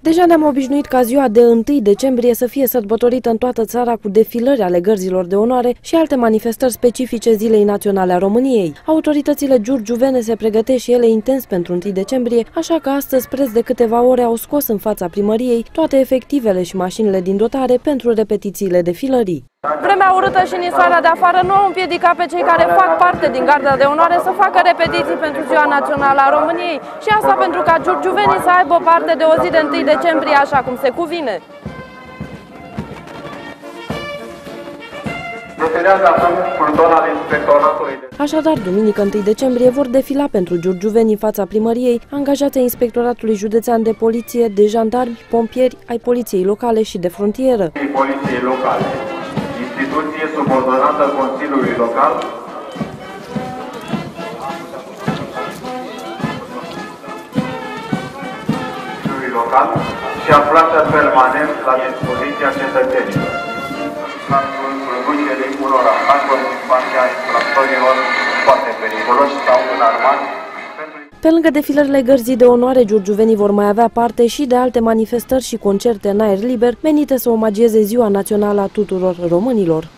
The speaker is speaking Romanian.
Deja ne-am obișnuit ca ziua de 1 decembrie să fie sărbătorită în toată țara cu defilări ale gărzilor de onoare și alte manifestări specifice Zilei Naționale a României. Autoritățile giurgiuvene se pregătesc și ele intens pentru 1 decembrie, așa că astăzi, preț de câteva ore, au scos în fața primăriei toate efectivele și mașinile din dotare pentru repetițiile defilării. Vremea urâtă și nisoarea de afară nu au împiedicat pe cei care fac parte din garda de onoare să facă repetiții pentru Ziua Națională a României și asta pentru ca giurgiuvenii să aibă parte de o zi de 1 decembrie așa cum se cuvine. Defilează acum pluton al Inspectoratului de Așadar, duminică 1 decembrie vor defila pentru giurgiuveni în fața primăriei, angajații Inspectoratului Județean de Poliție, de jandarmi, pompieri, ai Poliției Locale și de Frontieră. Poliției Locale, instituție subordonată Consiliului Local, Consiliului Local și aflată permanent la dispoziția cetățenilor. Cazul producerii unor atacuri din partea infractorilor foarte periculoși sau înarmați pentru Pe lângă defilările gărzii de onoare, giurgiuvenii vor mai avea parte și de alte manifestări și concerte în aer liber menite să omagieze Ziua Națională a tuturor românilor.